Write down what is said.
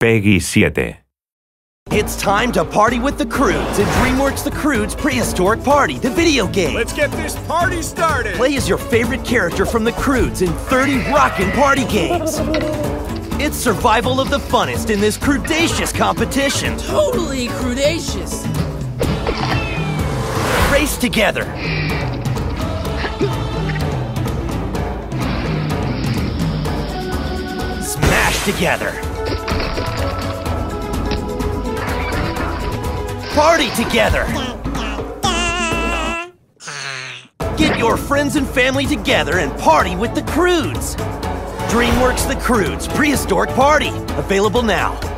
PEGI 7. It's time to party with the Croods in DreamWorks The Croods Prehistoric Party, the video game. Let's get this party started! Play as your favorite character from the Croods in 30 rockin' party games. It's survival of the funnest in this crudacious competition. Totally crudacious. Race together. Smash together. Party together. Get your friends and family together and party with the Croods. DreamWorks The Croods Prehistoric Party. Available now.